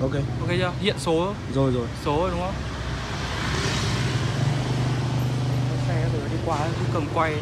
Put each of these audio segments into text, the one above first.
ok. Ok chưa? Hiện số rồi rồi. số rồi đúng không? Xe rồi đi qua cứ cầm quay.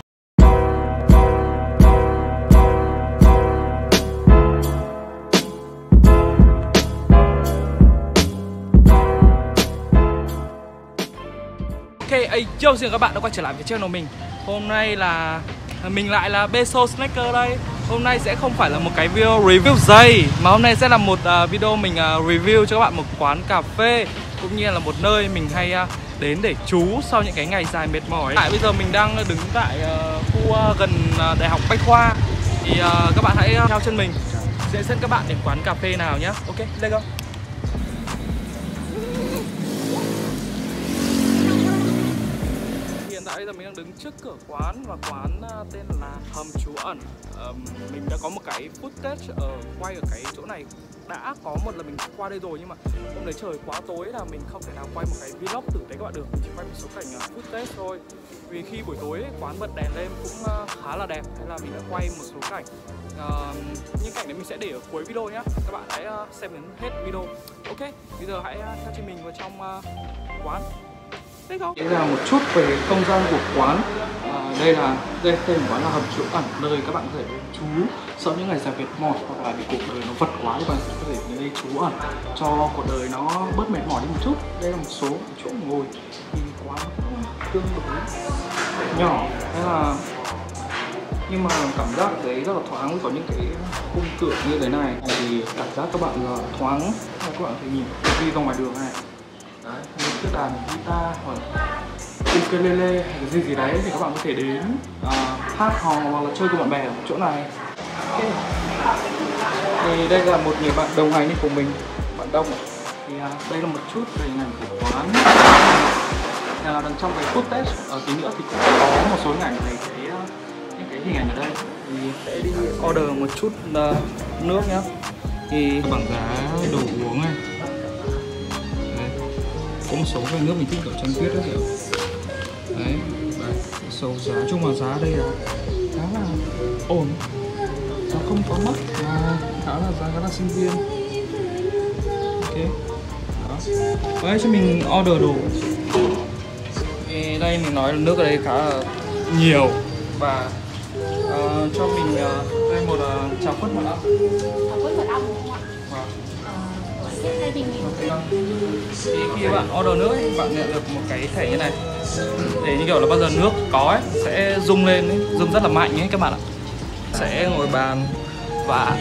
Ok, hey, yo, xin các bạn đã quay trở lại với channel mình. Hôm nay là mình lại là Beso Snacker đây Hôm nay sẽ không phải là một cái video review giày Mà hôm nay sẽ là một uh, video mình uh, review cho các bạn một quán cà phê Cũng như là một nơi mình hay uh, đến để trú sau những cái ngày dài mệt mỏi. Tại bây giờ mình đang đứng tại uh, khu uh, gần uh, Đại học Bách Khoa. Thì uh, các bạn hãy uh, theo chân mình Sẽ dẫn các bạn đến quán cà phê nào nhé Ok, let's go. Tại bây giờ mình đang đứng trước cửa quán và quán à, tên là Hầm Trú Ẩn. Um, Mình đã có một cái footage ở quay ở cái chỗ này. Đã có một lần mình qua đây rồi nhưng mà hôm đấy trời quá tối là mình không thể nào quay một cái vlog tử tế các bạn được. Mình chỉ quay một số cảnh uh, footage thôi. Vì khi buổi tối ấy, quán bật đèn lên cũng uh, khá là đẹp nên là mình đã quay một số cảnh. Uh, những cảnh đấy mình sẽ để ở cuối video nhé các bạn hãy uh, xem đến hết video. Ok bây giờ hãy uh, theo chân mình vào trong uh, quán hay không? Đây là một chút về không gian của quán. À, đây là đây tên quán là hầm trú ẩn nơi các bạn có thể trú sau những ngày dài mệt mỏi hoặc là bị cuộc đời nó vật quá thì bạn có thể đến đây trú ẩn. Cho cuộc đời nó bớt mệt mỏi đi một chút. Đây là một số chỗ ngồi. Thì quán tương đối nhỏ. Thế là nhưng mà cảm giác đấy rất là thoáng. Có những cái khung cửa như thế này. Thì cảm giác các bạn là thoáng. Các bạn có thể nhìn đi ra ngoài đường này đấy những cái đàn guitar hoặc ukulele hay cái gì gì đấy thì các bạn có thể đến uh, hát hò hoặc là chơi cùng bạn bè ở chỗ này. Okay. thì đây là một người bạn đồng hành của mình bạn đông. Thì uh, đây là một chút về hình ảnh của quán. Uh, đằng trong cái footage ở tí nữa thì cũng có một số hình ảnh về cái à, những cái hình ảnh ở đây. Thì sẽ đi order một chút uh, nước nhá. Thì bảng giá đồ uống này có một số cái nước mình thích ở chân tuyết đó hiểu đấy đấy số giá chung là giá đây là khá là ổn. Giá không quá mắc mà khá là giá khá là sinh viên. Ok đó. Đấy cho mình order đồ. Đây mình nói là nước ở đây khá là nhiều. Và uh, cho mình uh, đây một uh, trà quất mật ong. Ở với mật ong đúng không ạ? Vâng. Ờ, Xin thì khi bạn order nước ấy, bạn nhận được một cái thẻ như này. Để như kiểu là bao giờ nước có ấy sẽ rung lên ấy, rung rất là mạnh ấy các bạn ạ. Sẽ ngồi bàn và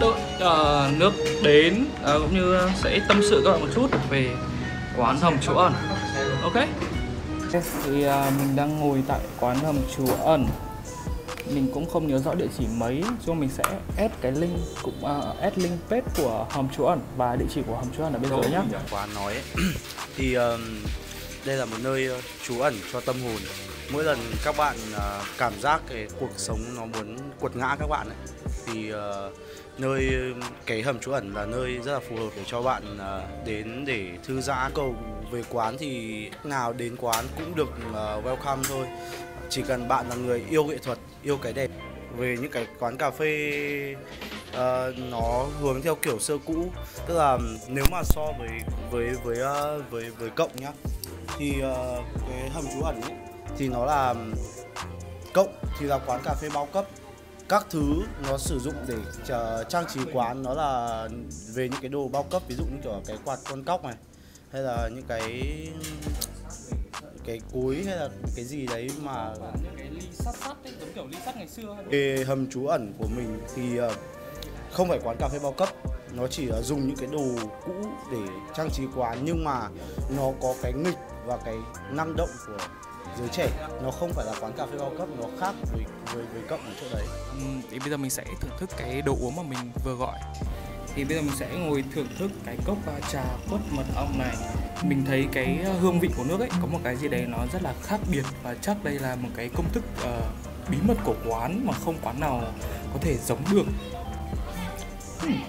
đợi uh, ờ, nước đến uh, cũng như sẽ tâm sự các bạn một chút về quán hầm chú ẩn. Ok? Thì uh, mình đang ngồi tại quán hầm chú ẩn mình cũng không nhớ rõ địa chỉ mấy nhưng mình sẽ add cái link cũng uh, add link page của hầm trú ẩn và địa chỉ của hầm trú ẩn ở bên dưới nhá. quán nói ấy, thì um, đây là một nơi trú ẩn cho tâm hồn. Mỗi lần các bạn uh, cảm giác cái cuộc sống nó muốn quật ngã các bạn ấy thì uh, nơi cái hầm trú ẩn là nơi rất là phù hợp để cho bạn uh, đến để thư giãn. Cầu về quán thì nào đến quán cũng được uh, welcome thôi chỉ cần bạn là người yêu nghệ thuật yêu cái đẹp. Về những cái quán cà phê uh, nó hướng theo kiểu xưa cũ. Tức là nếu mà so với với với uh, với với cộng nhá thì uh, cái hầm trú ẩn ấy thì nó là cộng thì là quán cà phê bao cấp. Các thứ nó sử dụng để trang trí quán nó là về những cái đồ bao cấp ví dụ như kiểu cái quạt con cóc này hay là những cái cái cối hay là cái gì đấy mà những cái ly sắt sắt ấy, giống kiểu ly sắt ngày xưa về hầm trú ẩn của mình thì ờ, không phải quán cà phê bao cấp. Nó chỉ là dùng những cái đồ cũ để trang trí quán nhưng mà nó có cái nghịch và cái năng động của giới trẻ. Nó không phải là quán cà phê bao cấp nó khác với với với cộng ở chỗ đấy. Ừ, thì bây giờ mình sẽ thưởng thức cái đồ uống mà mình vừa gọi thì bây giờ mình sẽ ngồi thưởng thức cái cốc à, trà quất mật ong này. Mình thấy cái à, hương vị của nước ấy có một cái gì đấy nó rất là khác biệt và chắc đây là một cái công thức uh, bí mật của quán mà không quán nào có thể giống được. Hmm.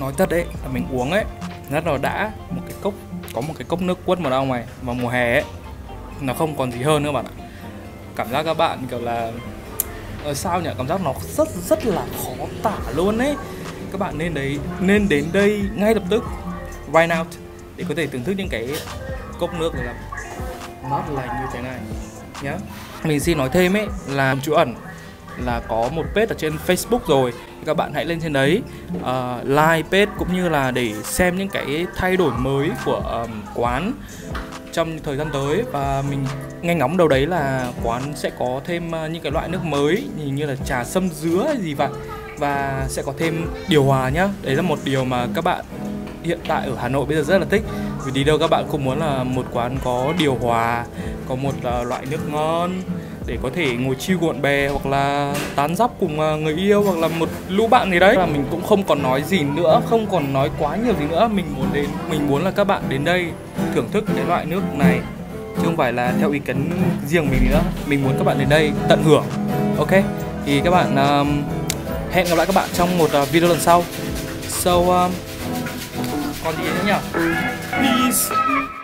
nói thật đấy là mình uống ấy rất là đã một cái cốc có một cái cốc nước quất mật ong này vào mùa hè ấy. Nó không còn gì hơn nữa bạn ạ. Cảm giác các bạn kiểu là ở sao nhỉ? Cảm giác nó rất rất là khó tả luôn ấy các bạn nên đấy nên đến đây ngay lập tức right now để có thể thưởng thức những cái cốc nước này là mát lành như thế này nhá. Mình xin nói thêm ấy là chú ẩn là có một page ở trên Facebook rồi. Các bạn hãy lên trên đấy uh, like page cũng như là để xem những cái thay đổi mới của um, quán trong thời gian tới. Và mình nghe ngóng đầu đấy là quán sẽ có thêm uh, những cái loại nước mới như, như là trà sâm dứa hay gì vậy và sẽ có thêm điều hòa nhá. Đấy là một điều mà các bạn hiện tại ở Hà Nội bây giờ rất là thích. Vì đi đâu các bạn cũng muốn là một quán có điều hòa có một ờ, loại nước ngon để có thể ngồi chiêu gọn bè hoặc là tán dóc cùng ờ, người yêu hoặc là một lũ bạn gì đấy. Là mình cũng không còn nói gì nữa không còn nói quá nhiều gì nữa. Mình muốn đến mình muốn là các bạn đến đây thưởng thức cái loại nước này chứ không phải là theo ý kiến riêng mình nữa. Mình muốn các bạn đến đây tận hưởng ok? Thì các bạn um, hẹn gặp lại các bạn trong một uh, video lần sau. So um, còn gì nữa nhỉ? Peace.